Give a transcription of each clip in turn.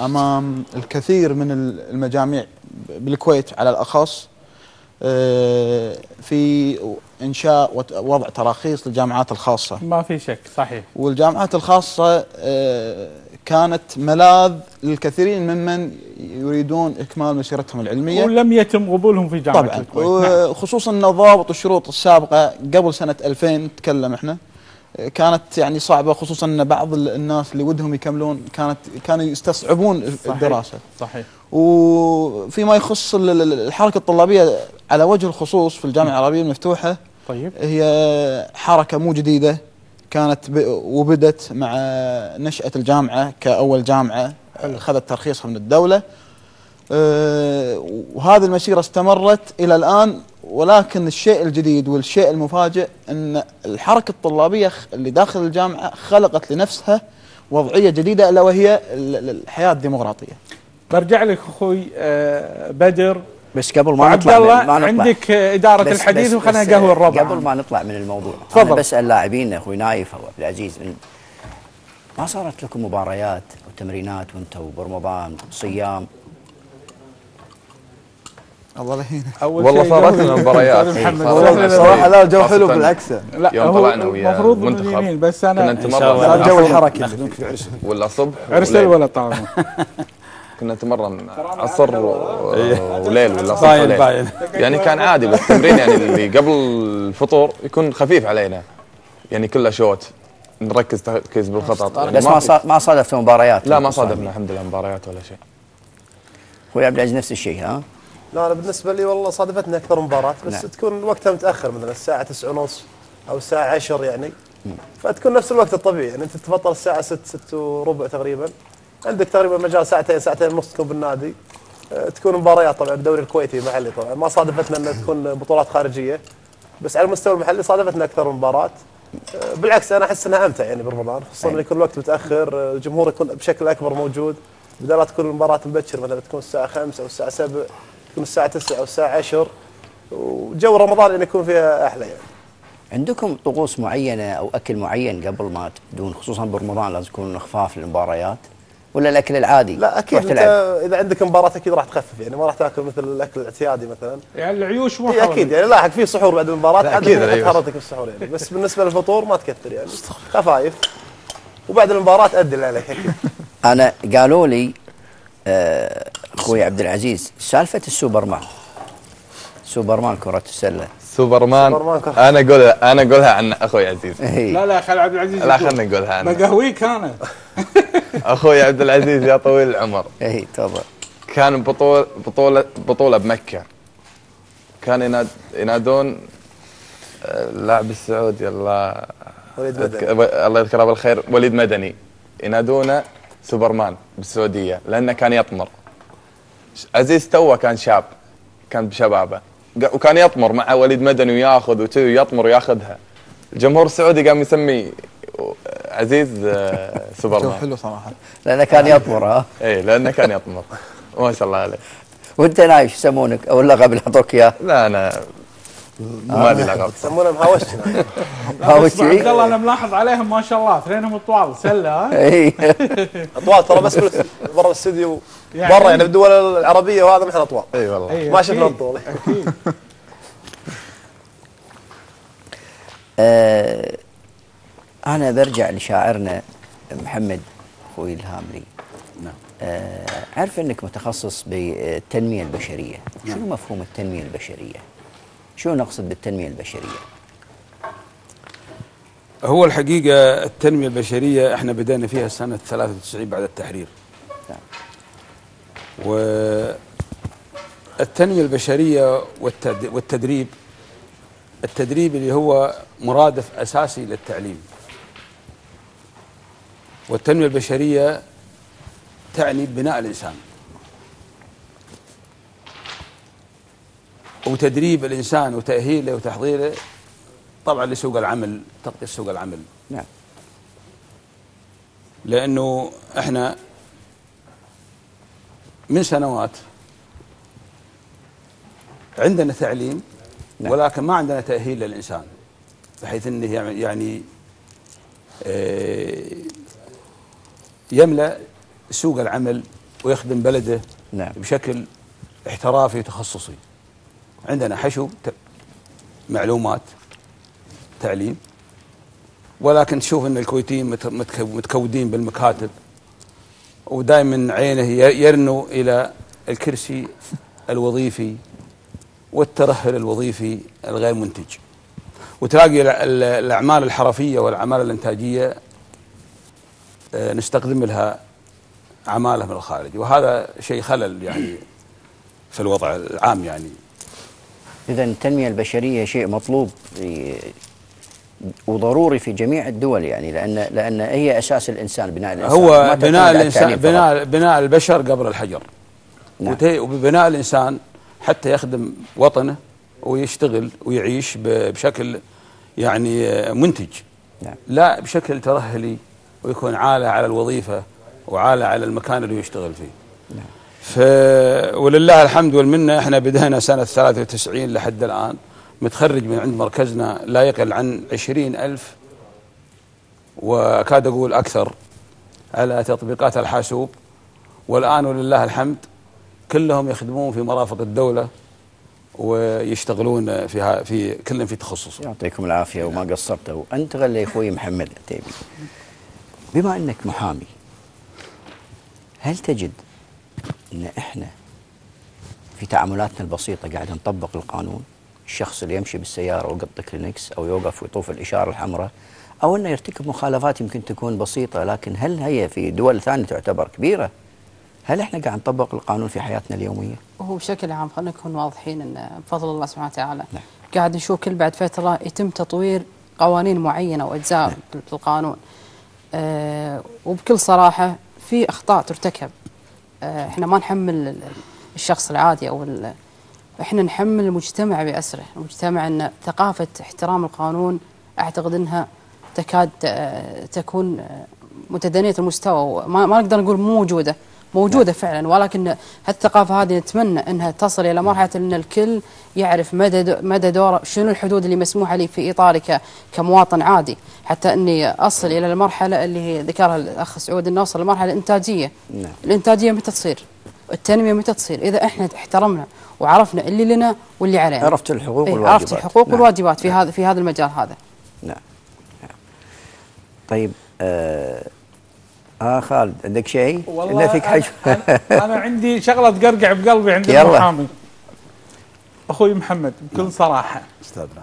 أمام الكثير من المجاميع بالكويت على الأخص آه، في إنشاء ووضع تراخيص للجامعات الخاصة. ما في شك صحيح. والجامعات الخاصة آه، كانت ملاذ للكثيرين ممن يريدون إكمال مسيرتهم العلمية. ولم يتم قبولهم في جامعة طبعا. الكويت. نعم. وخصوصا ان الضوابط والشروط السابقة قبل سنة 2000 نتكلم إحنا. كانت يعني صعبة خصوصا إن بعض الناس اللي ودهم يكملون كانت كانوا يستصعبون صحيح الدراسة. صحيح. وفيما يخص ال- ال- الحركة الطلابية على وجه الخصوص في الجامعة العربية المفتوحة طيب. هي حركة مو جديدة كانت وبدت مع نشأة الجامعة كأول جامعة أخذت ترخيصها من الدولة. أه، وهذه المسيرة استمرت إلى الآن ولكن الشيء الجديد والشيء المفاجئ إن الحركة الطلابية اللي داخل الجامعة خلقت لنفسها وضعية جديدة ألا وهي ال- ال- الحياة الديمقراطية. برجع لك أخوي آه، بدر بس قبل ما وعبد نطلع الله من ما نطلع عندك آه، إدارة بس- الحديث بس نقهوى الربع قبل ما نطلع من الموضوع تفضل. أنا بسال لاعبين أخوي نايف أو عبد العزيز من ما صارت لكم مباريات وتمرينات وأنتم برمضان صيام الله لا يهينك. أول والله صارت جو- لنا مباريات لنا لا- الجو حلو بالعكس. لا يوم هو طلعنا ويا المفروض من اليمين بس كنا أنا نتمرن. صار الجو عصر الحركي ولا صبح ارسل. ولا طعم كنا نتمرن عصر وليل ولا صبح باين وليل. باين. يعني كان عادي بس التمرين يعني اللي قبل الفطور يكون خفيف علينا. يعني كله شوت نركز تركيز بالخطط يعني بس ما صار ما صادفتوا مباريات. لا ما صادفنا الحمد لله مباريات ولا شيء. أخوي عبد العزيز نفس الشيء ها؟ لا أنا بالنسبة لي والله صادفتني أكثر مباراة بس نعم. تكون وقتها متأخر مثلا الساعة 9 ونص أو الساعة 10 يعني. فتكون نفس الوقت الطبيعي يعني أنت تفطر الساعة 6 6 وربع تقريبا. عندك تقريبا مجال ساعتين ساعتين ونص تكون بالنادي. آه، تكون مباريات طبعا الدوري الكويتي محلي طبعا. ما صادفتنا انها تكون بطولات خارجية بس على المستوى المحلي صادفتنا أكثر من مباراة. آه، بالعكس أنا أحس إنها أمتع يعني برمضان خصوصا انه يكون الوقت متأخر آه، الجمهور يكون بشكل أكبر موجود. بدل لا تكون المباراة مبكر مثلا تكون الساعة 5 أو الساعة 7 تكون الساعة 9 أو الساعة 10 وجو رمضان إنه يكون فيها أحلى يعني. عندكم طقوس معينة أو أكل معين قبل ما تبدون خصوصا برمضان لازم يكون خفاف للمباريات ولا الأكل العادي لا أكيد تروح أنت إذا عندك مباراة أكيد راح تخفف يعني ما راح تأكل مثل الأكل الاعتيادي مثلا. يعني العيوش مو إيه أكيد يعني لاحق في سحور بعد عاد أكيد. حرتك في السحور يعني. بس بالنسبة للفطور ما تكثر يعني. خفايف. وبعد المباراة أدي اللي عليك أكيد. أنا قالوا لي أخوي عبد العزيز سالفة السوبرمان. سوبرمان كرة السلة. سوبرمان. أنا أقولها أنا أقولها عن أخوي عزيز. إيه. لا لا خل عبد العزيز لا. خلنا نقولها عنه بقهويك أنا. أخوي عبد العزيز يا طويل العمر. اي تفضل. كان بطولة بطولة بطولة بمكة. كان يناد ينادون آه، اللاعب السعودي الله وليد مدني. الله يذكره بالخير وليد مدني. ينادونه سوبرمان بالسعودية لأنه كان يطمر. عزيز توه كان شاب كان بشبابه. وكان يطمر مع وليد مدني وياخذ وتو يطمر وياخذها. الجمهور السعودي قام يسمي عزيز آه، سوبرمان. حلو صراحة. لأنه كان يطمر ها؟ اي لأنه كان يطمر. ما شاء الله عليه. وأنت نايف يسمونك أو اللقب اللي أعطوك إياه. لا أنا ما لي لقب. يسمونه مهاوشنا هاو بس عبد الله أنا ملاحظ عليهم ما شاء الله. اثنينهم طوال. سلة ها؟ إي. أطوال ترى بس برا الاستديو يعني- برا يعني بالدول العربية وهذا إحنا أطوال. إي والله. إيه، ما شفنا. الطول. أكيد. آه أنا برجع لشاعرنا محمد أخوي الهاملي نعم. آه عارف إنك متخصص بالتنمية البشرية. شنو مفهوم التنمية البشرية؟ شو نقصد بالتنمية البشرية؟ هو الحقيقة التنمية البشرية إحنا بدأنا فيها سنة 93 بعد التحرير. نعم. والتنمية البشرية والتد- والتدريب التدريب اللي هو مرادف أساسي للتعليم. والتنمية البشرية تعني بناء الإنسان. وتدريب الإنسان وتأهيله وتحضيره طبعا لسوق العمل تغطية سوق العمل نعم لأنه إحنا من سنوات عندنا تعليم نعم. ولكن ما عندنا تأهيل للإنسان بحيث إنه يعني- آه، يملأ سوق العمل ويخدم بلده نعم. بشكل احترافي وتخصصي عندنا حشو معلومات تعليم. ولكن تشوف إن الكويتيين مت- متك- متكودين بالمكاتب. ودائما عينه يرنو إلى الكرسي الوظيفي والترهل الوظيفي الغير منتج. وتلاقي الأعمال الحرفية والأعمال الإنتاجية آه، نستخدم لها عمالة من الخارج. وهذا شيء خلل يعني في الوضع العام يعني. إذا التنمية البشرية شيء مطلوب وضروري في جميع الدول يعني لأن لأن هي أساس الإنسان بناء الإنسان هو بناء فقط. بناء بناء البشر قبل الحجر نعم. وببناء الإنسان حتى يخدم وطنه ويشتغل ويعيش بشكل يعني منتج نعم. لا بشكل ترهلي ويكون عالة على الوظيفة وعالة على المكان اللي يشتغل فيه نعم. ف ولله الحمد والمنة إحنا بدأنا سنة 93 لحد الآن. متخرج من عند مركزنا لا يقل عن 20 ألف وأكاد أقول أكثر على تطبيقات الحاسوب. والآن ولله الحمد كلهم يخدمون في مرافق الدولة ويشتغلون فيها في كل في تخصصه يعطيكم العافية وما قصرتوا أنتقل لأخوي محمد العتيبي بما أنك محامي هل تجد أن إحنا في تعاملاتنا البسيطة قاعد نطبق القانون. الشخص اللي يمشي بالسيارة ويقط كلينكس أو يوقف ويطوف الإشارة الحمراء أو أنه يرتكب مخالفات يمكن تكون بسيطة لكن هل هي في دول ثانية تعتبر كبيرة؟ هل إحنا قاعد نطبق القانون في حياتنا اليومية؟ وهو بشكل عام خلينا نكون واضحين إن بفضل الله سبحانه وتعالى نعم. قاعد نشوف كل بعد فترة يتم تطوير قوانين معينة وأجزاء في القانون آه وبكل صراحة في أخطاء ترتكب. إحنا ما نحمل ال- الشخص العادي أو إحنا نحمل المجتمع بأسره، المجتمع إن ثقافة احترام القانون أعتقد إنها تكاد آه، تكون آه، متدنية المستوى ما نقدر نقول مو موجودة. موجودة فعلا ولكن هالثقافه هذه نتمنى إنها تصل إلى مرحلة إن الكل يعرف مدى مدى دوره شنو الحدود اللي مسموحه لي في اطاري ك- كمواطن عادي حتى إني أصل إلى المرحلة اللي هي ذكرها الأخ سعود إنه اوصل لمرحلة الإنتاجية نعم. الإنتاجية متى تصير؟ التنمية متى تصير؟ إذا إحنا احترمنا وعرفنا اللي لنا واللي علينا عرفت الحقوق إيه، والواجبات عرفت الحقوق نعم. والواجبات في هذا في هذا المجال هذا نعم نعم. طيب آه, آه خالد عندك شيء؟ والله فيك حاجة. أنا, عندي شغلة تقرقع بقلبي عند يلا. المحامي. أخوي محمد بكل صراحة. أستاذنا.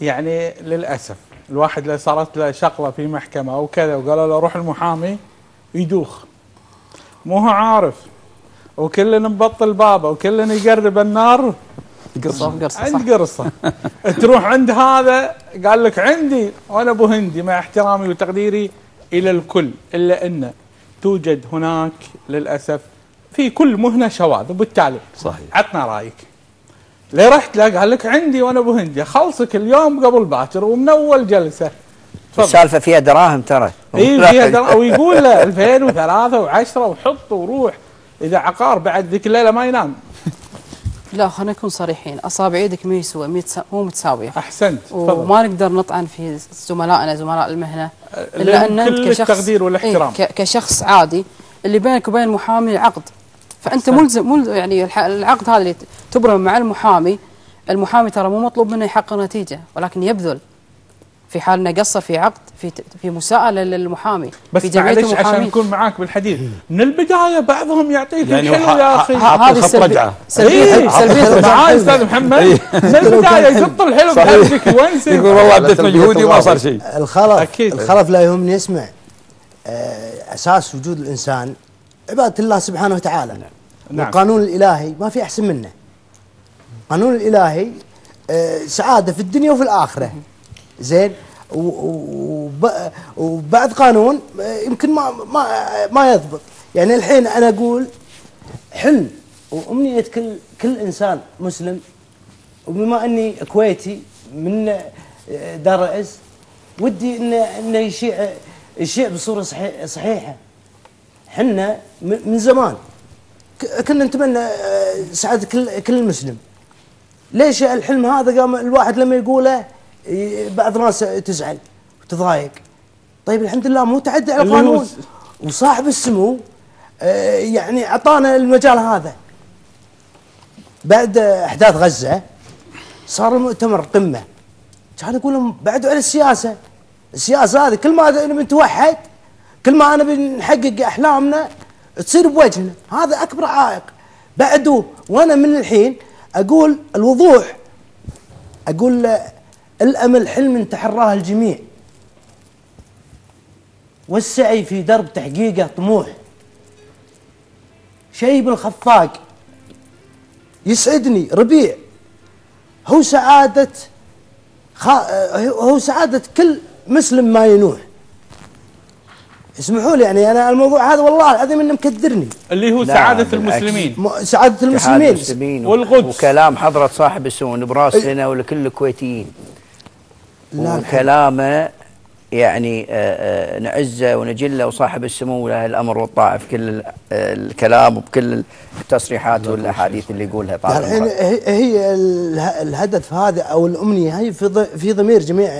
يعني للأسف الواحد لو صارت له شغلة في محكمة أو كذا وقالوا له روح المحامي يدوخ. مو هو عارف. وكلنا مبطل بابه وكلنا يقرب النار. قرصه قرصه عند قرصة. تروح عند هذا قال لك عندي وأنا أبو هندي مع احترامي وتقديري. إلى الكل إلا أن توجد هناك للأسف في كل مهنة شواذ. وبالتالي صحيح. عطنا رأيك. ليه رحت؟ له قال لك عندي وأنا ابو هندي خلصك اليوم قبل باكر ومن اول جلسة. تفضل. السالفة فيها دراهم ترى. اي فيها در... ويقول له 2003 و10 وحط وروح. إذا عقار بعد ذيك الليلة ما ينام. لا خلينا نكون صريحين. أصابع إيدك مو يسوى مو متسا- مو متساوية. أحسنت وما نقدر نطعن في زملائنا زملاء المهنة لهم إلا ان انت كشخص التقدير والاحترام. إيه كشخص عادي اللي بينك وبين المحامي عقد فأنت ملزم ملزم يعني العقد هذا اللي تبرم مع المحامي المحامي ترى مو مطلوب منه يحقق نتيجة ولكن يبذل. في حال انه قصر في عقد في ت- في مساءلة للمحامي بس في جمعية معلش عشان نكون معاك بالحديث. من البداية بعضهم يعطيك يعني الحلو يا أخي. هذه. سلبيه إيه. سلبيه معاي أستاذ محمد؟ من البداية يقط الحلو بحدك وينسى يقول والله على مجهودي وما صار شيء. الخلف أكيد. الخلف لا يهمني. اسمع آه، أساس وجود الإنسان عبادة الله سبحانه وتعالى. نعم. القانون الإلهي ما في أحسن منه. القانون الإلهي آه، سعادة في الدنيا وفي الآخرة. زين. وبعد قانون يمكن ما ما ما يضبط. يعني الحين أنا أقول حلم. وأمنية كل كل إنسان مسلم. وبما أني كويتي من آه، دار العز ودي انه إنه يشيع يشيع بصورة صحيح صحيحة. حنا من زمان. كنا نتمنى آه، سعادة كل كل مسلم. ليش الحلم هذا؟ قام الواحد لما يقوله بعض الناس تزعل وتضايق طيب الحمد لله مو تعدى على القانون وصاحب السمو آه، يعني أعطانا المجال هذا. بعد أحداث غزة صار المؤتمر قمة. كان يقول لهم بعدوا على السياسة. السياسة هذه كل ما نبي نتوحد كل ما نبي نحقق أحلامنا تصير بوجهنا. هذا أكبر عائق. بعدوه وأنا من الحين أقول الوضوح. أقول الأمل حلم تحراه الجميع. والسعي في درب تحقيقه طموح. شيب الخفاق يسعدني ربيع. هو سعادة خا... هو سعادة كل مسلم ما ينوح. اسمحوا لي يعني أنا الموضوع هذا والله العظيم إنه مكدرني. اللي هو لا، سعادة. المسلمين. م- سعادة اتحاد المسلمين. المسلمين والقدس. وكلام حضرة صاحب السمو براسنا ولكل الكويتيين. وكلامه يعني آه، آه، نعزه ونجله وصاحب السمو له الامر والطاعه في كل آه، الكلام وبكل التصريحات والأحاديث اللي يقولها يعني الحين. هي, هي اله- الهدف هذا أو الأمنية هي في في ضمير جميع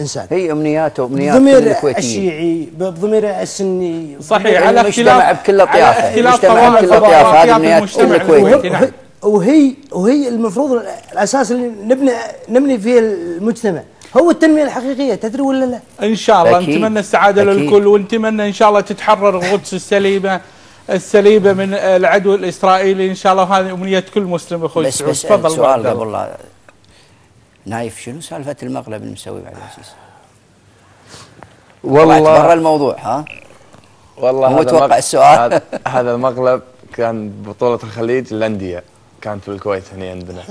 إنسان هي أمنيات وأمنيات كل بضمير الكويتيين الشيعي بضمير السني صحيح على المجتمع اختلاف بكل اختلاف المجتمع بكل أطيافه. هذه كل الكويت. الكويتي نعم. وهي وهي المفروض الأساس اللي نبني نبني فيه المجتمع هو التنمية الحقيقية تدري ولا لا؟ إن شاء الله أكيد. نتمنى السعادة أكيد. للكل ونتمنى إن شاء الله تتحرر القدس السليمة السليبه من العدو الإسرائيلي إن شاء الله وهذه أمنية كل مسلم أخوي بس سعود بس تفضل سؤال الله. قبل لا نايف شنو سالفة المقلب المسوي بعد العزيز؟ طلعت برا والله الموضوع ها؟ والله متوقع مق- السؤال. هذا- هذا المقلب كان بطولة الخليج الأندية كانت في الكويت هنا عندنا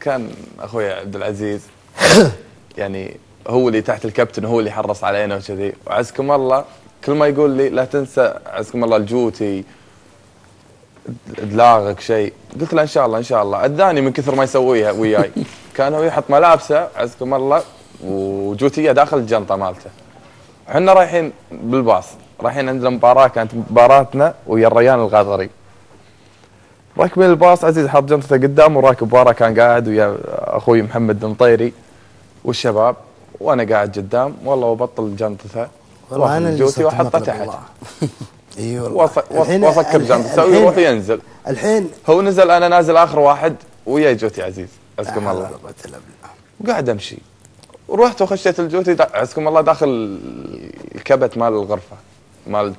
كان أخوي عبد العزيز يعني هو اللي تحت الكابتن هو اللي حرص علينا وكذي. وعزكم الله كل ما يقول لي لا تنسى عزكم الله الجوتي دلاغك شيء. قلت له إن شاء الله إن شاء الله. أداني من كثر ما يسويها وياي. كان هو يحط ملابسه عزكم الله وجوتية داخل الجنطة مالته. إحنا رايحين بالباص رايحين عندنا مباراه كانت مباراتنا ويا الريان الغاضري راكبين الباص عزيز حاط جنطته قدام وراكب ورا كان قاعد ويا أخوي محمد المطيري. والشباب وأنا قاعد قدام والله وبطل جنطته اللي الجوتي صرت واحطه تحت. والله. إي والله. الحين- جنطته ويروح ينزل. الحين هو نزل أنا نازل آخر واحد وياي جوتي عزيز. حول الله. وقاعد أمشي. ورحت وخشيت الجوتي عزكم الله داخل الكبت مال الغرفة مال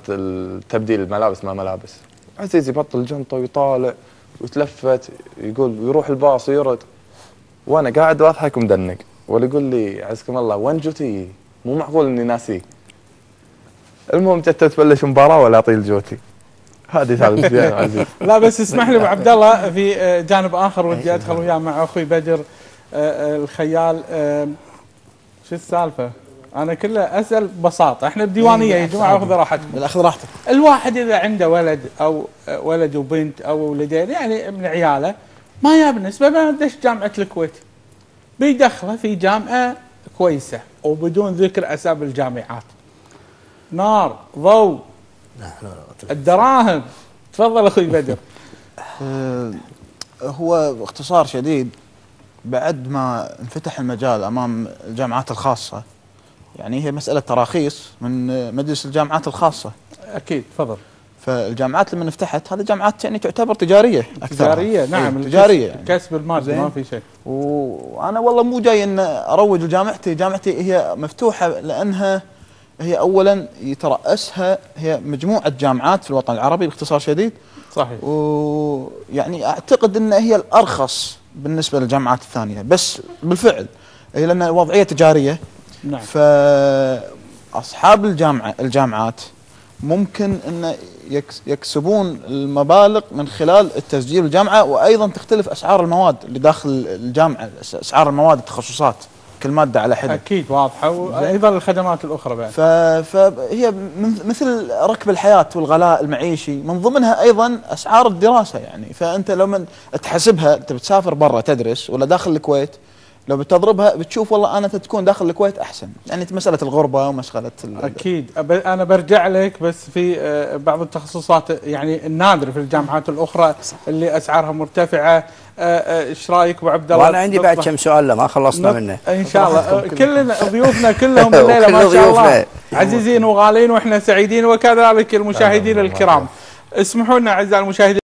تبديل الملابس ما ملابس. عزيز يبطل الجنطه ويطالع ويتلفت يقول ويروح الباص ويرد. وأنا قاعد وأضحك ومدنق ولا يقول لي عزكم الله وين جوتي؟ مو معقول إني ناسيه المهم جت تبلش مباراة ولا اعطيه الجوتي هذه سالفتي يا عزيز. لا بس اسمح لي أبو عبد الله في آه، جانب آخر ودي أدخل وياه مع أخوي بدر آه، آه، الخيال شو السالفة؟ أنا كله أسأل ببساطة. إحنا بديوانية يا جماعة خذوا راحتكم. الاخذ راحتك الواحد إذا عنده ولد أو ولد وبنت أو ولدين يعني من عياله ما يبنس ما دش جامعة الكويت. بيدخله في جامعة كويسة وبدون ذكر اسامي الجامعات. نار ضوء الدراهم. تفضل أخوي بدر. آه، هو باختصار شديد. بعد ما انفتح المجال أمام الجامعات الخاصة يعني هي مسألة تراخيص من مجلس الجامعات الخاصة. أكيد تفضل. فالجامعات لما انفتحت هذه جامعات يعني تعتبر تجارية أكثر تجارية؟ نعم إيه، تجارية. يعني. كسب المال. ما في شيء. وأنا والله مو جاي إن أروج لجامعتي. جامعتي هي مفتوحة لأنها هي اولا يترأسها هي مجموعة جامعات في الوطن العربي باختصار شديد. صحيح. ويعني أعتقد إن هي الأرخص بالنسبة للجامعات الثانية. بس بالفعل هي لأن وضعية تجارية. نعم. فأصحاب الجامعة الجامعات ممكن إن يكس- يكسبون المبالغ من خلال التسجيل الجامعة وأيضا تختلف أسعار المواد اللي داخل الجامعة أس- أسعار المواد التخصصات كل مادة على حدة. أكيد واضحة. وأيضا الخدمات الأخرى بعد. فهي مثل ركب الحياة والغلاء المعيشي من ضمنها أيضا أسعار الدراسة يعني. فأنت لو من تحسبها أنت بتسافر برا تدرس ولا داخل الكويت لو بتضربها بتشوف والله أنا تكون داخل الكويت أحسن. يعني مسألة الغربة ومسألة ال- أكيد. أنا برجع لك بس في آه، بعض التخصصات يعني النادرة في الجامعات الأخرى اللي أسعارها مرتفعة. آه، آه، إيش رأيك أبو عبد الله؟ وأنا عندي بعد كم سؤال لا ما خلصنا نط- منه. إن شاء الله. كلنا ضيوفنا كلهم الليلة ما شاء الله. ضيوفنا. عزيزين وغالين وإحنا سعيدين وكذلك المشاهدين الكرام. اسمحوا لنا أعزائي المشاهدين.